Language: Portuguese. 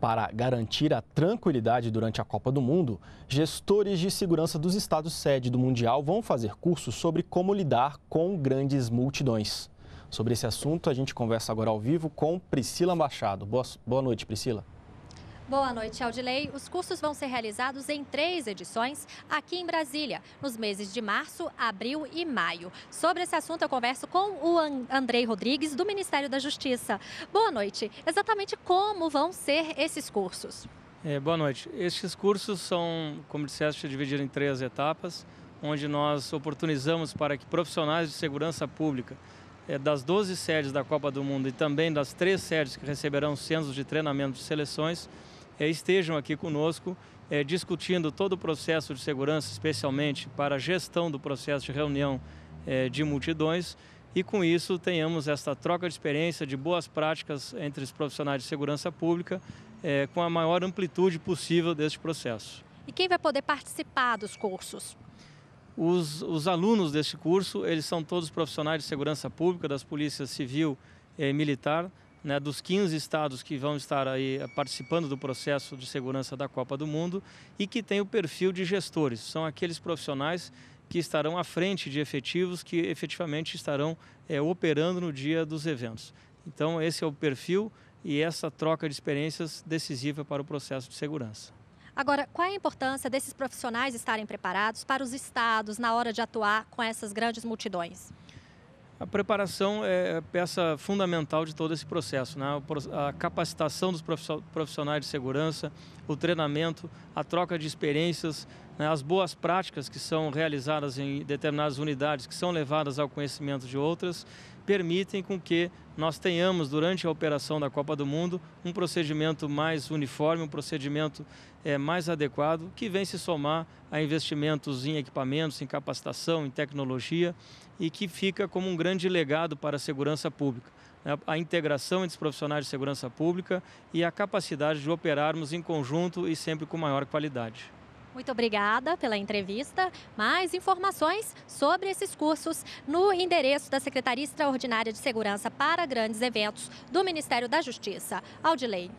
Para garantir a tranquilidade durante a Copa do Mundo, gestores de segurança dos estados sede do Mundial vão fazer cursos sobre como lidar com grandes multidões. Sobre esse assunto, a gente conversa agora ao vivo com Priscila Machado. Boa, boa noite, Priscila. Boa noite, Aldilei. Os cursos vão ser realizados em três edições aqui em Brasília, nos meses de março, abril e maio. Sobre esse assunto, eu converso com o Andrei Rodrigues, do Ministério da Justiça. Boa noite. Exatamente como vão ser esses cursos? É, boa noite. Estes cursos são, como disseste, divididos em três etapas, onde nós oportunizamos para que profissionais de segurança pública é, das 12 sedes da Copa do Mundo e também das três sedes que receberão centros de treinamento de seleções estejam aqui conosco é, discutindo todo o processo de segurança, especialmente para a gestão do processo de reunião é, de multidões e com isso tenhamos esta troca de experiência, de boas práticas entre os profissionais de segurança pública, é, com a maior amplitude possível deste processo. E quem vai poder participar dos cursos? Os, os alunos deste curso, eles são todos profissionais de segurança pública, das polícias civil e militar, né, dos 15 estados que vão estar aí eh, participando do processo de segurança da Copa do Mundo e que tem o perfil de gestores. São aqueles profissionais que estarão à frente de efetivos que efetivamente estarão é, operando no dia dos eventos. Então, esse é o perfil e essa troca de experiências decisiva para o processo de segurança. Agora, qual é a importância desses profissionais estarem preparados para os estados na hora de atuar com essas grandes multidões? A preparação é peça fundamental de todo esse processo, né? a capacitação dos profissionais de segurança, o treinamento, a troca de experiências, né? as boas práticas que são realizadas em determinadas unidades, que são levadas ao conhecimento de outras, permitem com que nós tenhamos, durante a operação da Copa do Mundo, um procedimento mais uniforme, um procedimento é, mais adequado, que vem se somar a investimentos em equipamentos, em capacitação, em tecnologia e que fica como um grande legado para a segurança pública. Né? A integração entre os profissionais de segurança pública e a capacidade de operarmos em conjunto e sempre com maior qualidade. Muito obrigada pela entrevista. Mais informações sobre esses cursos no endereço da Secretaria Extraordinária de Segurança para Grandes Eventos do Ministério da Justiça. Audilei.